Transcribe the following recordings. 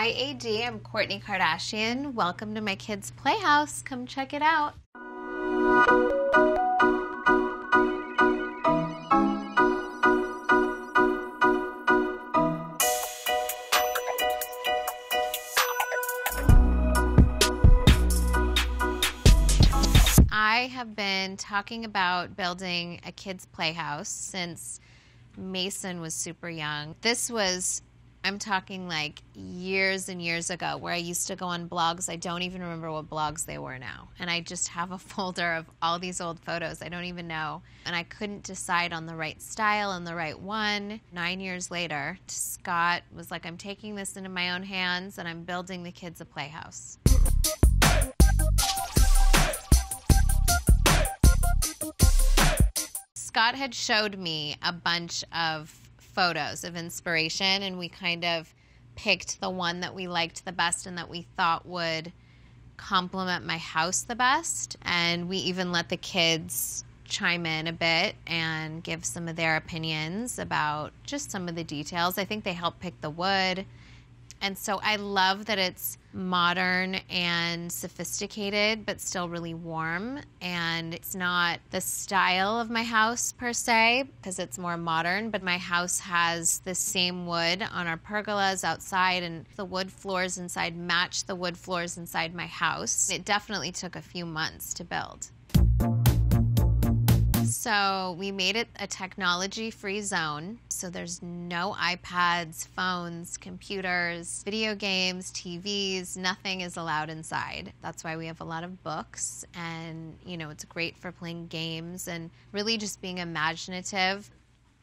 Hi, AD. I'm Kourtney Kardashian. Welcome to my kids' playhouse. Come check it out. I have been talking about building a kids' playhouse since Mason was super young. This was I'm talking like years and years ago where I used to go on blogs. I don't even remember what blogs they were now. And I just have a folder of all these old photos. I don't even know. And I couldn't decide on the right style and the right one. Nine years later, Scott was like, I'm taking this into my own hands and I'm building the kids a playhouse. Scott had showed me a bunch of photos of inspiration and we kind of picked the one that we liked the best and that we thought would complement my house the best. And we even let the kids chime in a bit and give some of their opinions about just some of the details. I think they helped pick the wood. And so I love that it's modern and sophisticated, but still really warm. And it's not the style of my house per se, because it's more modern, but my house has the same wood on our pergolas outside, and the wood floors inside match the wood floors inside my house. It definitely took a few months to build. So we made it a technology free zone. So there's no iPads, phones, computers, video games, TVs, nothing is allowed inside. That's why we have a lot of books and, you know, it's great for playing games and really just being imaginative.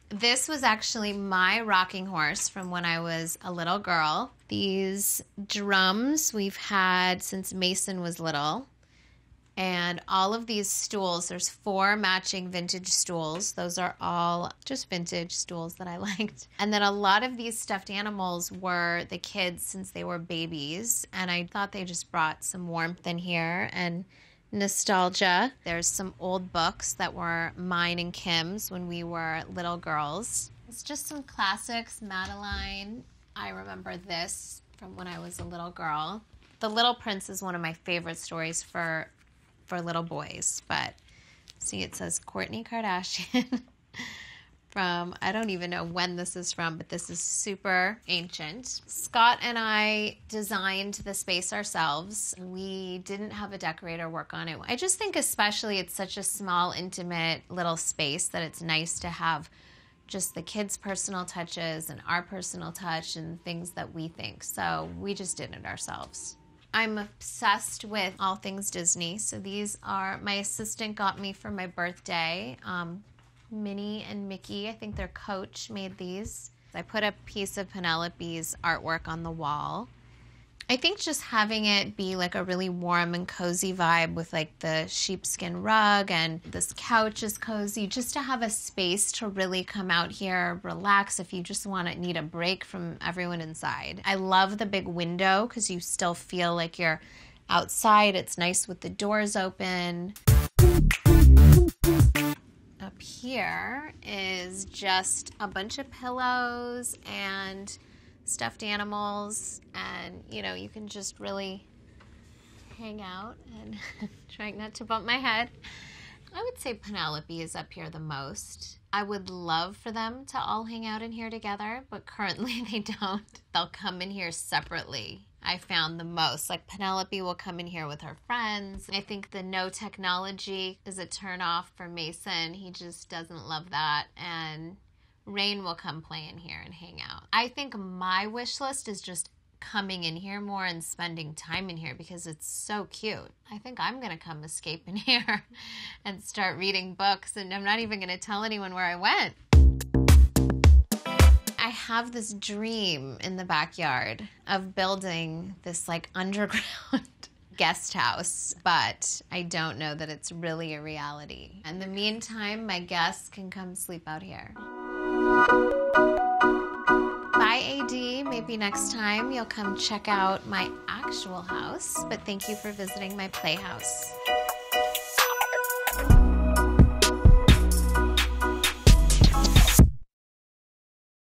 This was actually my rocking horse from when I was a little girl. These drums we've had since Mason was little and all of these stools there's four matching vintage stools. Those are all just vintage stools that i liked. And then a lot of these stuffed animals were the kids since they were babies. And i thought they just brought some warmth in here and nostalgia. There's some old books that were mine and kim's when we were little girls. It's just some classics. Madeline i remember this from when i was a little girl. The Little Prince is one of my favorite stories for for little boys. But see, it says Kourtney Kardashian from, I don't even know when this is from, but this is super ancient. Scott and I designed the space ourselves. We didn't have a decorator work on it. I just think, especially, it's such a small, intimate little space that it's nice to have just the kids' personal touches and our personal touch and things that we think. So we just did it ourselves. I'm obsessed with all things Disney. So these are my assistant got me for my birthday. Um, Minnie and Mickey, I think their coach made these. I put a piece of Penelope's artwork on the wall. I think just having it be like a really warm and cozy vibe with like the sheepskin rug and this couch is cozy, just to have a space to really come out here, relax if you just want to need a break from everyone inside. I love the big window because you still feel like you're outside. It's nice with the doors open. Up here is just a bunch of pillows and stuffed animals, and you know, you can just really hang out and trying not to bump my head. I would say Penelope is up here the most. I would love for them to all hang out in here together, but currently they don't. They'll come in here separately. I found the most. Like Penelope will come in here with her friends. I think the no technology is a turn off for Mason. He just doesn't love that. And Reign will come play in here and hang out. I think my wish list is just coming in here more and spending time in here because it's so cute. I think I'm going to come escape in here and start reading books, and I'm not even going to tell anyone where I went. I have this dream in the backyard of building this like underground guest house, but I don't know that it's really a reality. In the meantime, my guests can come sleep out here. Bye, AD. Maybe next time you'll come check out my actual house, but thank you for visiting my playhouse.